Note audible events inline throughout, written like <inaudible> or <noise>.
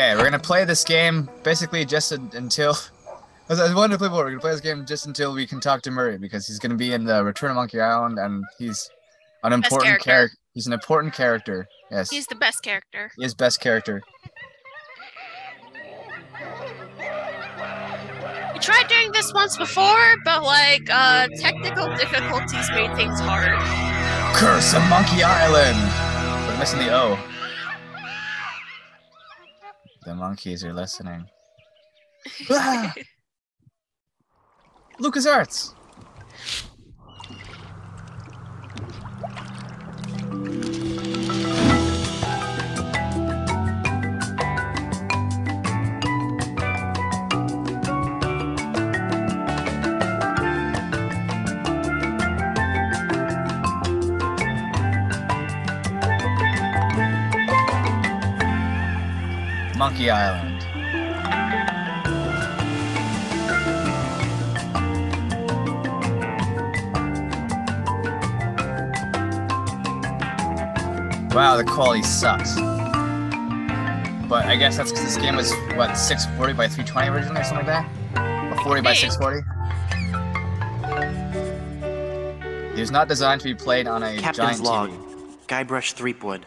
Okay, we're gonna play this game basically just until. <laughs> I was- wanted to play more. We're gonna play this game just until we can talk to Murray because he's gonna be in the Return of Monkey Island and he's an important character. character. He's an important character. Yes, He's the best character. he is best character. We tried doing this once before, but like uh technical difficulties made things hard. Curse of Monkey Island. We're missing the O. The monkeys are listening. <laughs> Ah! Lucas Monkey Island. Wow, the quality sucks. But I guess that's because this game was what 640 by 320 originally, or something like that, or 40 by 640. It was not designed to be played on a Captain's giant log. TV. Guybrush Threepwood.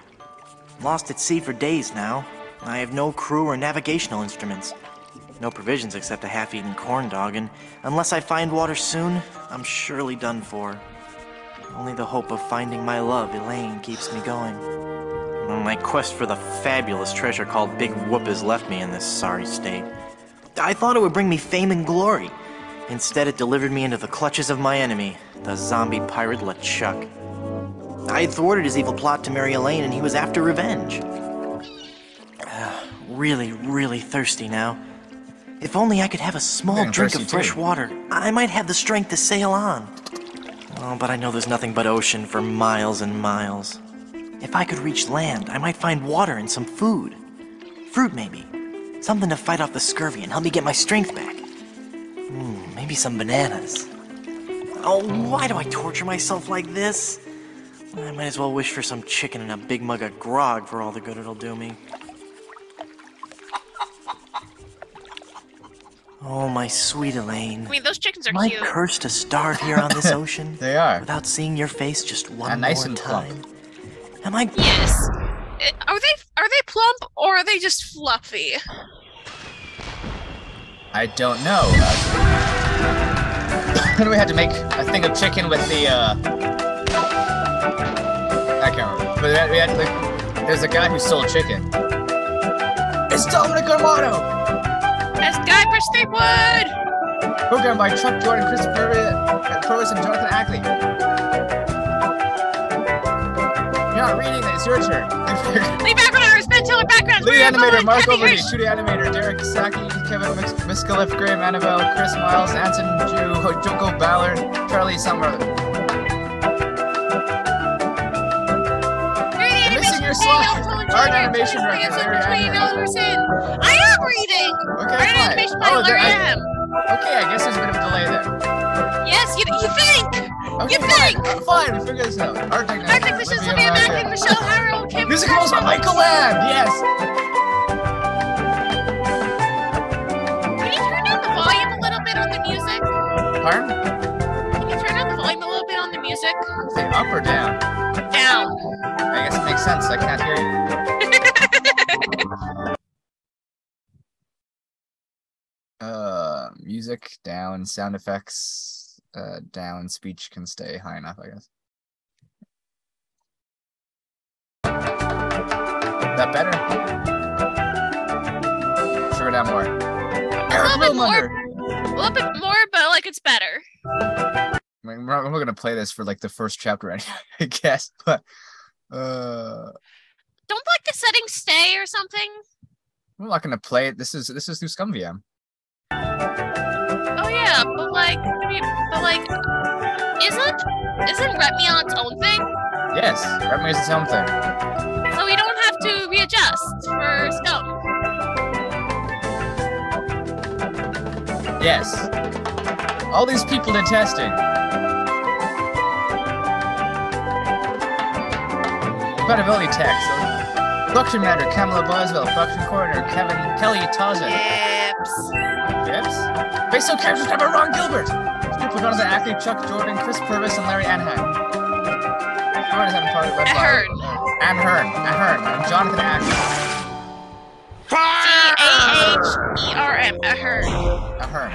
Lost at sea for days now. I have no crew or navigational instruments. No provisions except a half-eaten corn dog, and unless I find water soon, I'm surely done for. Only the hope of finding my love, Elaine, keeps me going. My quest for the fabulous treasure called Big Whoop has left me in this sorry state. I thought it would bring me fame and glory. Instead, it delivered me into the clutches of my enemy, the zombie pirate LeChuck. I had thwarted his evil plot to marry Elaine, and he was after revenge. Really, really thirsty now. If only I could have a small drink of fresh too. water, I might have the strength to sail on. Oh, but I know there's nothing but ocean for miles and miles. If I could reach land, I might find water and some food. Fruit, maybe. Something to fight off the scurvy and help me get my strength back. Hmm, maybe some bananas. Oh, why do I torture myself like this? I might as well wish for some chicken and a big mug of grog for all the good it'll do me. Oh, my sweet Elaine. I mean, those chickens are Am I cute. cursed to starve here on this <laughs> ocean? They are. Without seeing your face just one And nice more and plump. time? Am I Yes. Are they are they plump or are they just fluffy? I don't know. <coughs> Then we had to make a thing of chicken with the uh I can't remember. But we had, we had like there's a guy who sold chicken. It's Dominic Armato! As Guybrush Threepwood! Programmed by Chuck Jordan, Christopher Elliott, and Jonathan Ackley. You're not reading it, it's your turn. Lead backgrounders, Bill Tiller backgrounds, Lead animator, Mark Overby. Shooting animator, Derek Saki, Kevin Mis- Graham Annable, Chris Miles, Anson Jew, Ho- Joko Ballard, Charlie Summer. Missing your slide. Art animation director, Francis, Larry Wayne Adler. Ellerson. I am reading! Okay, Art fine. animation by Oh, there- I-. Okay, I guess there's a bit of a delay there. Yes, you, you think! Okay, You fine. think? Uh, Fine, we figure this out. Art technician. Art technicians, Olivia Mackin, Michelle Harrell, Kim Music by Michael Land, yes! Can you turn down the volume a little bit on the music? Pardon? Can you turn down the volume a little bit on the music? Say up or down? Down. I guess it makes sense, I can't hear you. Music down, sound effects uh, down, speech can stay high enough, I guess. That better? Sure, down more. A little bit more, a little bit more, but like it's better. I mean, we're not, we're gonna play this for like the first chapter, <laughs> anyway, I guess. But uh, Don't like the settings stay or something? we're not gonna play it. This is this is through ScummVM. Yeah, but like, I mean, but like, isn't isn't Retme on its own thing? Yes, Redmi is its own thing. So we don't have to readjust for Scum. Yes. All these people did testing. Compatibility text. Production manager Kamala Boswell. Production coordinator Kevin Kelly Taza. Yips. Yes. Based on characters by Ron Gilbert. Done by actor Chuck Jordan, Chris Purvis, and Larry Ahern. Jordan is having part of Ahern. Ahern. Ahern. Ahern. And oh, Jonathan Ahern. C A H E R M. Ahern. Ahern.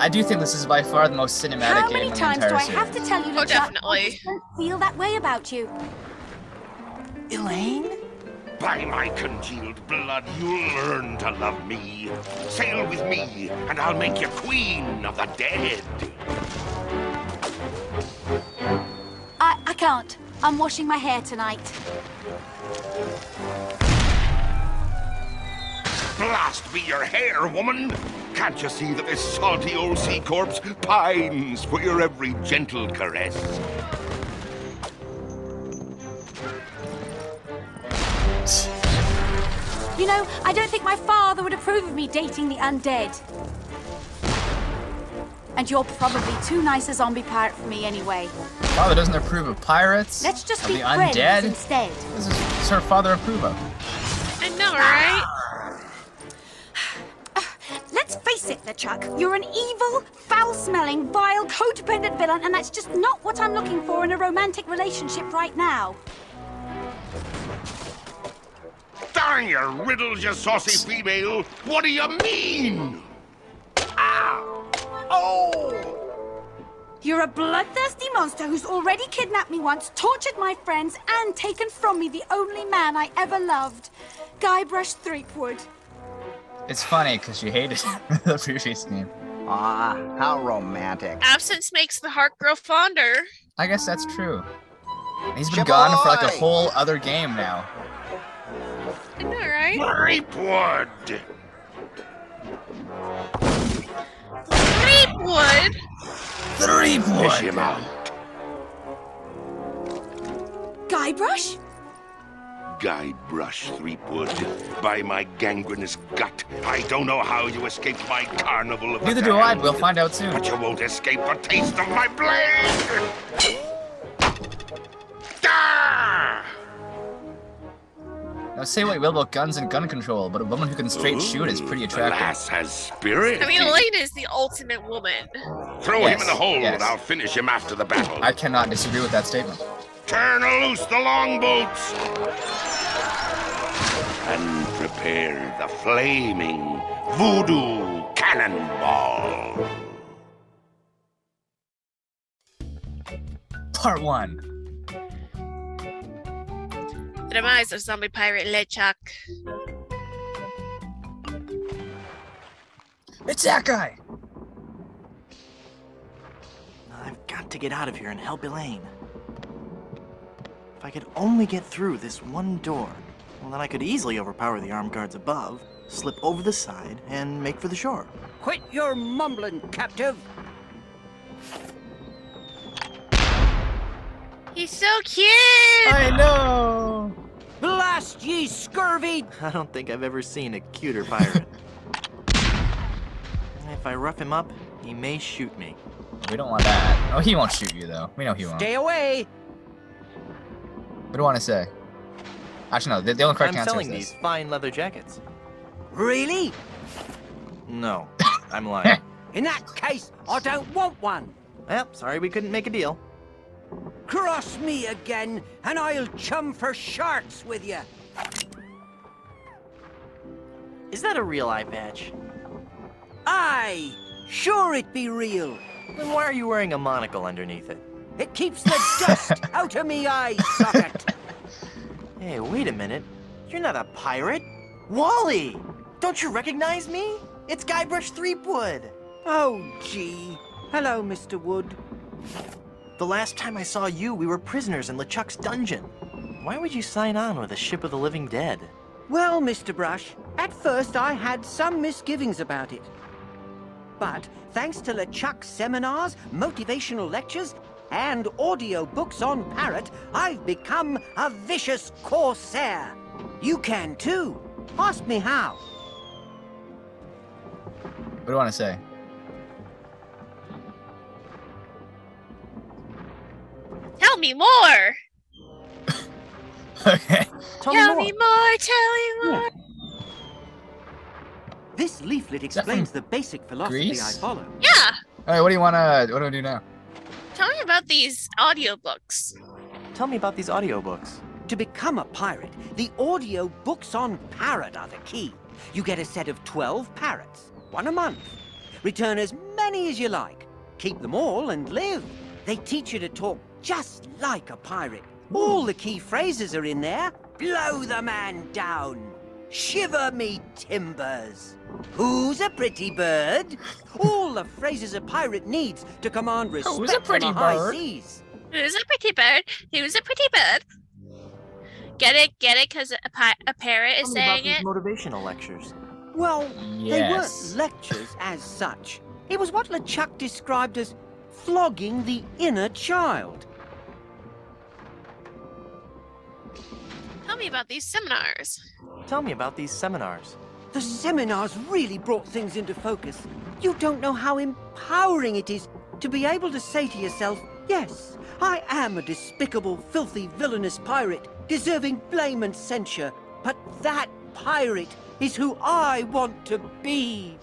I do think this is by far the most cinematic How game many in the times entire do I series. have to tell you Oh, that definitely. I don't feel that way about you? Elaine? By my congealed blood, you'll learn to love me. Sail with me, and I'll make you queen of the dead. I, I can't. I'm washing my hair tonight. Blast be your hair, woman! Can't you see that this salty old sea corpse pines for your every gentle caress? You know, I don't think my father would approve of me dating the undead. And you're probably too nice a zombie pirate for me anyway. Father doesn't approve of pirates. Let's just of be the friends undead. instead. This is does her father approve of? I know, right? LeChuck. You're an evil, foul-smelling, vile, codependent villain, and that's just not what I'm looking for in a romantic relationship right now. Darn your riddles, you saucy female! What do you mean? Ah! Oh! You're a bloodthirsty monster who's already kidnapped me once, tortured my friends, and taken from me the only man I ever loved. Guybrush Threepwood. It's funny because you hated <laughs> the previous name. Ah, how romantic. Absence makes the heart grow fonder. I guess that's true. He's been gone for like a whole other game now. I know, right? Creepwood! Creepwood. Fish him out. Guybrush? Guybrush Threepwood. By my gangrenous gut, I don't know how you escaped my carnival of Neither do I. We'll find out soon. But you won't escape a taste of my blade! Ah! Now say what you will about guns and gun control, but a woman who can straight shoot is pretty Ooh, the attractive. lass has spirit. I mean, Elaine is the ultimate woman. Throw him in the hole yes. and I'll finish him after the battle. I cannot disagree with that statement. Turn loose the longboats! And prepare the flaming voodoo cannonball. Part one. The demise of zombie pirate LeChuck. It's that guy. I've got to get out of here and help Elaine. If I could only get through this one door, well, then I could easily overpower the armed guards above, slip over the side, and make for the shore. Quit your mumbling, captive. He's so cute. I know. Blast ye scurvy! <laughs> I don't think I've ever seen a cuter pirate. <laughs> if I rough him up, he may shoot me. We don't want that. Oh, he won't shoot you though. We know he won't. Stay away! What do you want to say? Actually, no. The, the only correct I'm answer selling is these this. fine leather jackets. Really? No, <laughs> I'm lying. In that case, I don't want one. well, sorry we couldn't make a deal. Cross me again, and I'll chum for sharks with you. Is that a real eye patch? Aye, sure it be real. Then why are you wearing a monocle underneath it? It keeps the dust <laughs> out of me eye socket. Hey, wait a minute. You're not a pirate. Wally! Don't you recognize me? It's Guybrush Threepwood. Oh, gee. Hello, Mr. Wood. The last time I saw you, we were prisoners in LeChuck's dungeon. Why would you sign on with a ship of the living dead? Well, Mr. Brush, at first I had some misgivings about it. But thanks to LeChuck's seminars, motivational lectures, and audiobooks on Parrot, I've become a vicious corsair. You can too. Ask me how. What do you want to say? Tell me more. <laughs> okay. Tell, tell me more. more. Tell me more. Yeah. This leaflet explains the basic philosophy Greece? I follow. Yeah. All right. What do you want to? What do I do now? Me about these audiobooks. Tell me about these audiobooks. To become a pirate, the audio books on Parrot are the key. You get a set of 12 parrots, one a month. Return as many as you like. Keep them all and live. They teach you to talk just like a pirate. All the key phrases are in there. Blow the man down. Shiver me timbers. Who's a pretty bird? All the phrases a pirate needs to command respect Who's a pretty from the high bird? seas. Who's a pretty bird? Who's a pretty bird? Get it? Get it? Because a, pi- a parrot is Tell me about saying these it. motivational lectures. Well, they weren't Yes. lectures as such. It was what LeChuck described as flogging the inner child. Tell me about these seminars. Tell me about these seminars. The seminars really brought things into focus. You don't know how empowering it is to be able to say to yourself, yes, I am a despicable, filthy, villainous pirate, deserving blame and censure, but that pirate is who I want to be.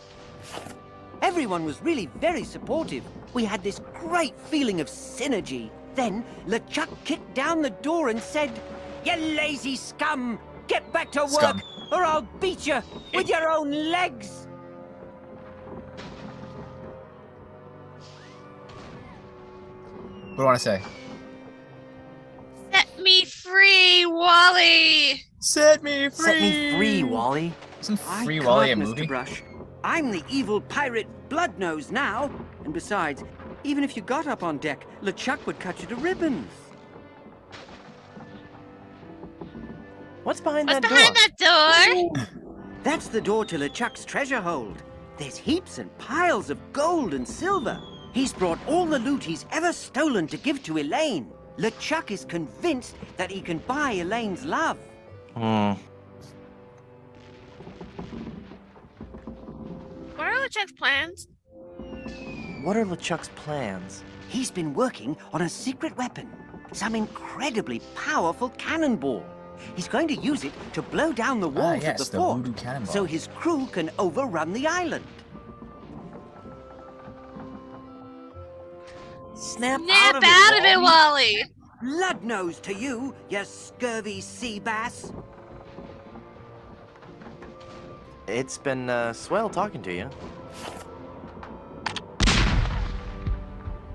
Everyone was really very supportive. We had this great feeling of synergy. Then LeChuck kicked down the door and said, You lazy scum! Get back to work, Scum. Or I'll beat you with your own legs! What do I want to say? Set me free, Wally. Set me free. Set me free, Wally. Isn't Free can't, Wally a Mr. movie? Brush. I'm the evil pirate Bloodnose now. And besides, even if you got up on deck, LeChuck would cut you to ribbons. What's behind What's that behind door? that door? That's the door to LeChuck's treasure hold. There's heaps and piles of gold and silver. He's brought all the loot he's ever stolen to give to Elaine. LeChuck is convinced that he can buy Elaine's love. Hmm. What are LeChuck's plans? What are LeChuck's plans? He's been working on a secret weapon, some incredibly powerful cannonball. He's going to use it to blow down the Ah, walls yes, of the the fort, so his crew can overrun the island. Snap, Snap out of out it, of it, Wally. Wally. Blood nose to you, you scurvy sea bass. It's been uh, swell talking to you.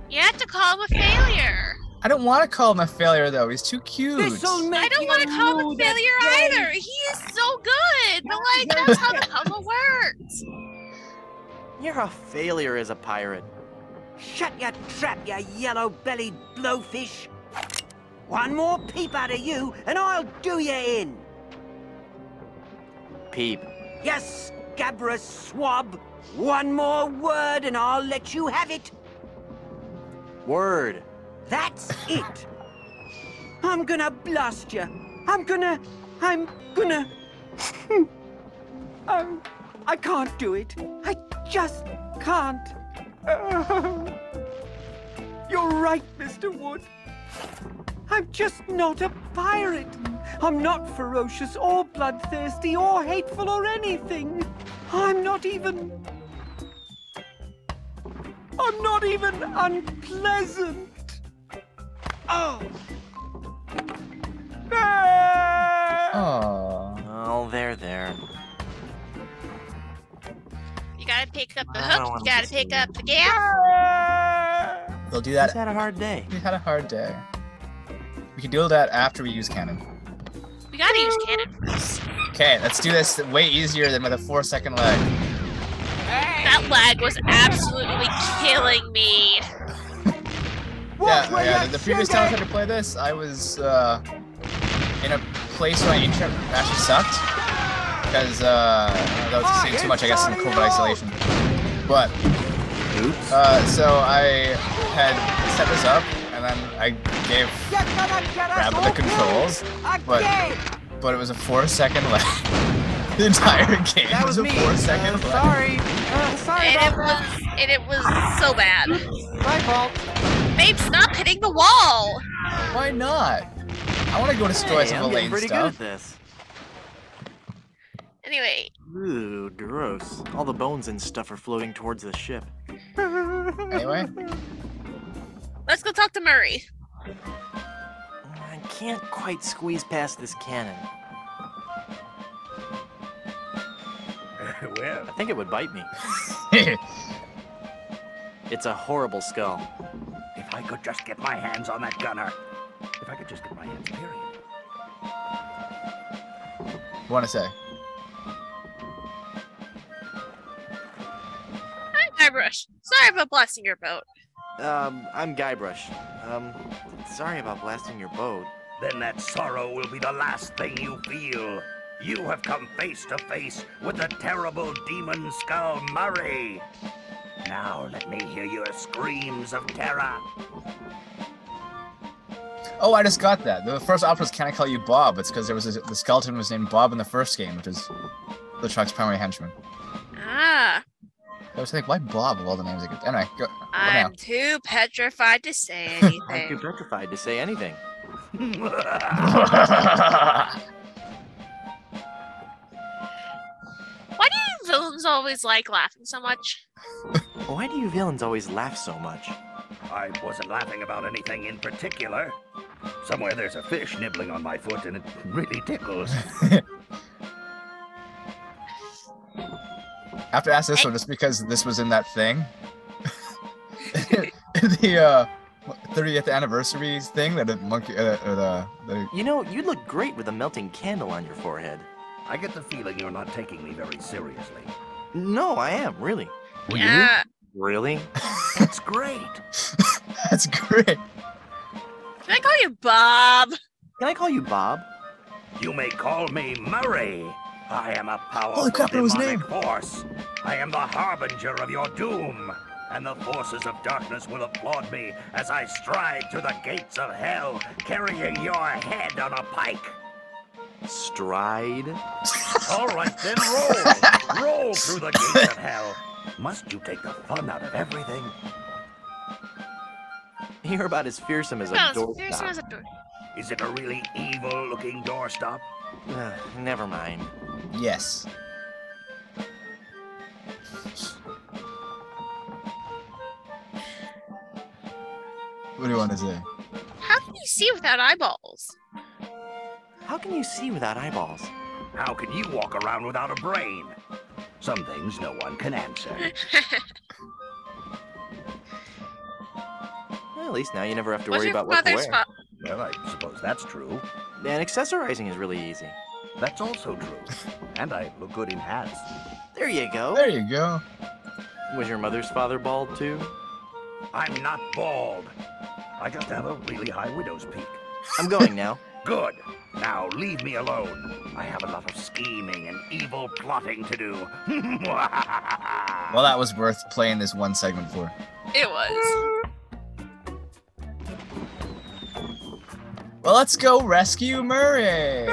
You have to call him a failure. I don't want to call him a failure though. He's too cute. This'll I don't want to call him a failure either. He is so good, but like <laughs> that's how the puzzle works. You're a failure as a pirate. Shut your trap, you yellow-bellied blowfish. One more peep out of you, and I'll do you in. Peep. You scabrous swab. One more word, and I'll let you have it. Word. That's it. I'm gonna blast you. I'm gonna. I'm gonna. um, I can't do it. I just can't. <laughs> You're right, Mr. Wood. I'm just not a pirate. I'm not ferocious or bloodthirsty or hateful or anything. I'm not even. I'm not even unpleasant. Oh. Aww. Oh, there, there. You gotta pick up the hook. You gotta to pick up the gas. We'll do that. He's that. had a hard day. We had a hard day. We can do that after we use cannon. We gotta use cannon first. Okay, let's do this way easier than with a four second lag. That lag was absolutely killing me. Yeah, yeah. The, the previous time I tried to play this, I was uh, in a place where my internet actually sucked because uh, that was seeing too much, I guess, in COVID isolation. But uh, so I had set this up, and then I gave Rabbit the controls, but but it was a four second lag. <laughs> the entire game That was, was a four second Uh, lag. sorry. Uh, sorry And about it that. was and it was so bad. My fault. Babe, stop hitting the wall. Why not? I want to go destroy Hey, some I'm getting Elaine pretty good stuff. at this. Anyway, Ooh, gross. All the bones and stuff are floating towards the ship. Anyway, let's go talk to Murray. I can't quite squeeze past this cannon. <laughs> well, I think it would bite me. <laughs> It's a horrible skull. If I could just get my hands on that gunner. If I could just get my hands, period. want to say? Hi, Guybrush. Sorry about blasting your boat. Um, I'm Guybrush. Um, sorry about blasting your boat. Then that sorrow will be the last thing you feel. You have come face to face with the terrible demon skull Murray. Now let me hear your screams of terror. Oh, I just got that. The first option was "Can I call you Bob?" It's because there was a, the skeleton was named Bob in the first game, which is LeChuck's primary henchman. Ah, I was like, why Bob of all the names I could? Anyway, go. go. I'm too petrified to say <laughs> anything. I'm too petrified to say anything. <laughs> Why do villains always like laughing so much? Why do you villains always laugh so much? I wasn't laughing about anything in particular. Somewhere there's a fish nibbling on my foot and it really tickles. <laughs> I have to ask this one just because this was in that thing. <laughs> the uh, 30th anniversary thing that a monkey, uh, uh, the, the You know, you'd look great with a melting candle on your forehead. I get the feeling you're not taking me very seriously. No, I am, really. Yeah. Uh, really? <laughs> That's great. <laughs> that's great. Can I call you Bob? Can I call you Bob? You may call me Murray. I am a powerful Holy crap, I know demonic force. I am the harbinger of your doom. And the forces of darkness will applaud me as I stride to the gates of hell, carrying your head on a pike. Stride? All right, then roll. roll through the gates of hell. Must you take the fun out of everything? You're about as fearsome as a No, door. fearsome as a door. Is it a really evil looking doorstop? Ugh, never mind. Yes. What do you want to say? How can you see without eyeballs? How can you see without eyeballs? How can you walk around without a brain? Some things no one can answer. <laughs> Well, at least now you never have to What's worry about what to wear. fa- Well, I suppose that's true. And accessorizing is really easy. That's also true. And I look good in hats. There you go. There you go. Was your mother's father bald too? I'm not bald. I just have a really high widow's peak. I'm going now. <laughs> Good. Now leave me alone. I have a lot of scheming and evil plotting to do. <laughs> Well, that was worth playing this one segment for. It was. Well, let's go rescue Murray.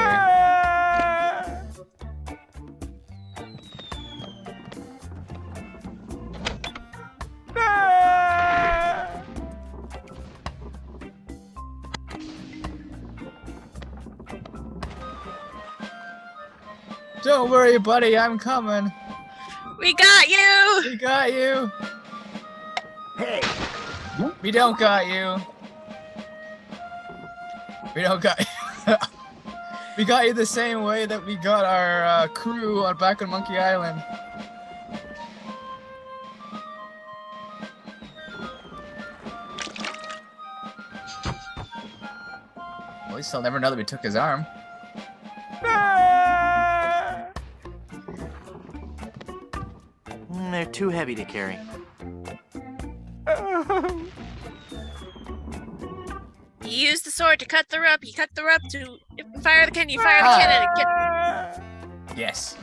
Don't worry, buddy. I'm coming. We got you! We got you. hey, We don't got you. We don't got you. <laughs> We got you the same way that we got our uh, crew on back on Monkey Island. At least he'll never know that we took his arm. They're too heavy to carry. You use the sword to cut the rope. You cut the rope to fire the cannon. You fire the cannon. and Get... Yes.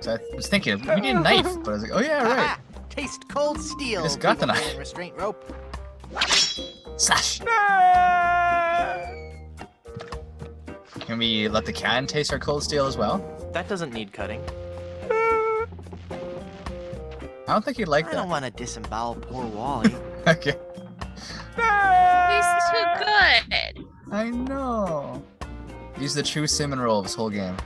So I was thinking we need a knife, but I was like, oh yeah, right. <laughs> Taste cold steel. just got the people knife. pulling Restraint rope. Slash. Can we let the can taste our cold steel as well? That doesn't need cutting. I don't think he'd like that. I don't want to disembowel poor Wally. <laughs> Okay. He's too good. I know. He's the true cinnamon roll of this whole game.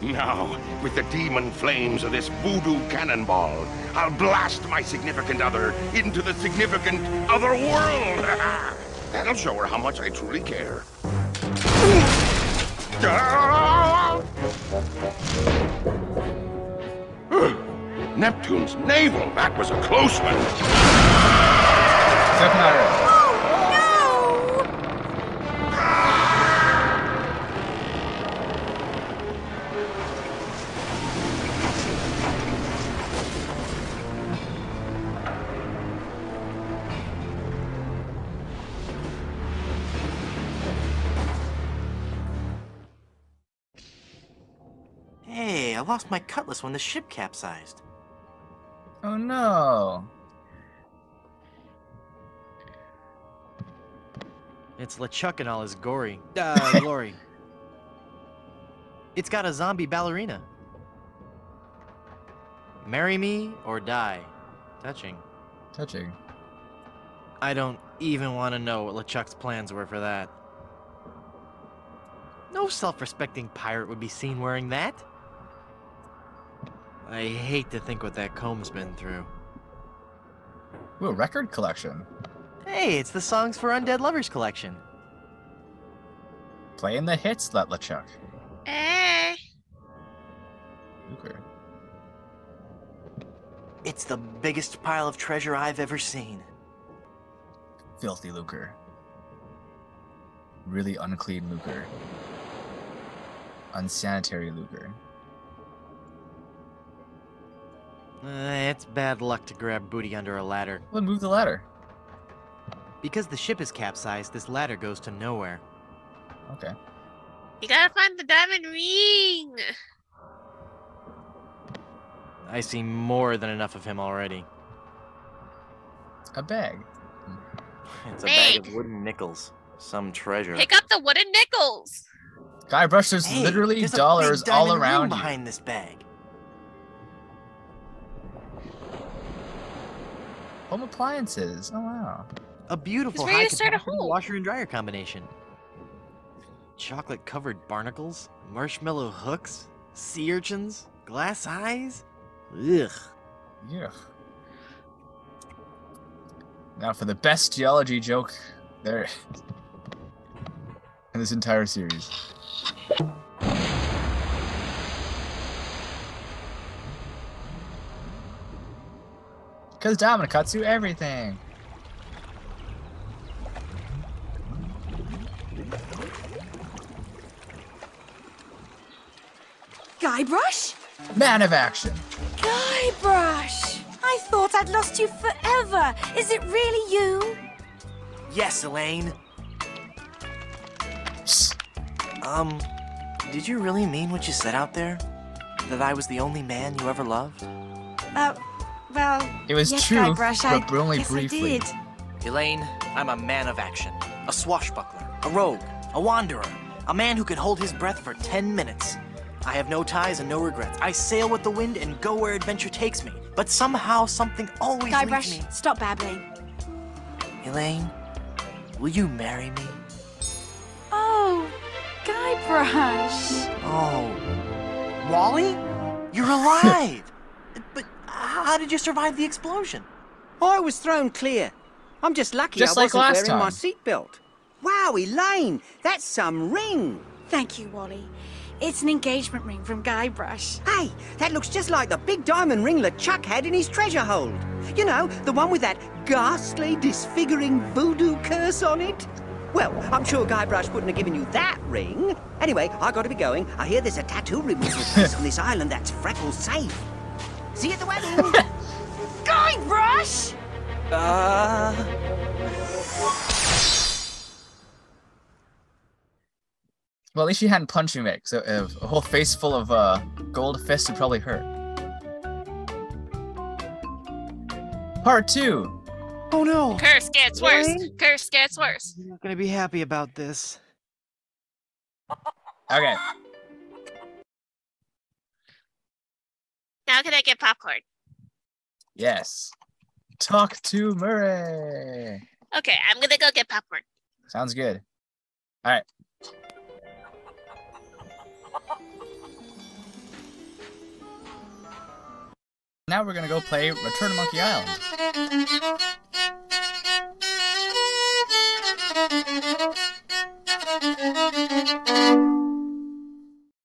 Now, with the demon flames of this voodoo cannonball, I'll blast my significant other into the significant other world. <laughs> That'll show her how much I truly care. Neptune's navel. That was a close one. Lost my cutlass when the ship capsized. Oh no. It's LeChuck and all his gory uh, <laughs> glory. It's got a zombie ballerina. Marry me or die. Touching. Touching. I don't even want to know what LeChuck's plans were for that. No self-respecting pirate would be seen wearing that. I hate to think what that comb's been through. Ooh, a record collection. Hey, it's the Songs for Undead Lovers collection. Playing the hits, let LeChuck. Eh. Okay. It's the biggest pile of treasure I've ever seen. Filthy lucre. Really unclean lucre. Unsanitary lucre. Uh, it's bad luck to grab booty under a ladder. Well, move the ladder. Because the ship is capsized, this ladder goes to nowhere. Okay. You gotta find the diamond ring. I see more than enough of him already. A bag. It's a bag of wooden nickels. Some treasure. Pick up the wooden nickels. Guybrush, there's Hey, literally there's a big dollars all diamond ring around you. behind this bag. Home appliances. Oh wow. A beautiful He's ready high to start a capacity hole. washer and dryer combination. Chocolate covered barnacles, marshmallow hooks, sea urchins, glass eyes. Ugh. Yeah. Now for the best geology joke there <laughs> in this entire series. Because Diamond cuts you everything. Guybrush? Man of action. Guybrush! I thought I'd lost you forever. Is it really you? Yes, Elaine. Psst. Um, did you really mean what you said out there? That I was the only man you ever loved? Uh, well, It was yes, true, Guybrush, I but only guess briefly. I did. Elaine, I'm a man of action. A swashbuckler, a rogue, a wanderer, a man who can hold his breath for 10 minutes. I have no ties and no regrets. I sail with the wind and go where adventure takes me. But somehow something always leads Guybrush, me. stop babbling. Elaine, will you marry me? Oh, Guybrush. Oh. Wally? You're alive! But how did you survive the explosion? Oh, I was thrown clear. I'm just lucky Just I like wasn't last wearing my seatbelt. Wow, Elaine, that's some ring. Thank you, Wally. It's an engagement ring from Guybrush. Hey, that looks just like the big diamond ring LeChuck had in his treasure hold. You know, the one with that ghastly, disfiguring voodoo curse on it. Well, I'm sure Guybrush wouldn't have given you that ring. Anyway, I gotta be going. I hear there's a tattoo removal <laughs> place on this island that's Freckles safe. See you at the wedding. <laughs> Guybrush! Uh. Well, at least she hadn't punched me, so uh, a whole face full of uh, gold fists would probably hurt. Part two. Oh no! Curse gets worse. Elaine? Curse gets worse. You're not gonna be happy about this. Okay. Now can I get popcorn? Yes. Talk to Murray. Okay, I'm gonna go get popcorn. Sounds good. All right. Now we're gonna go play Return to Monkey Island. <laughs>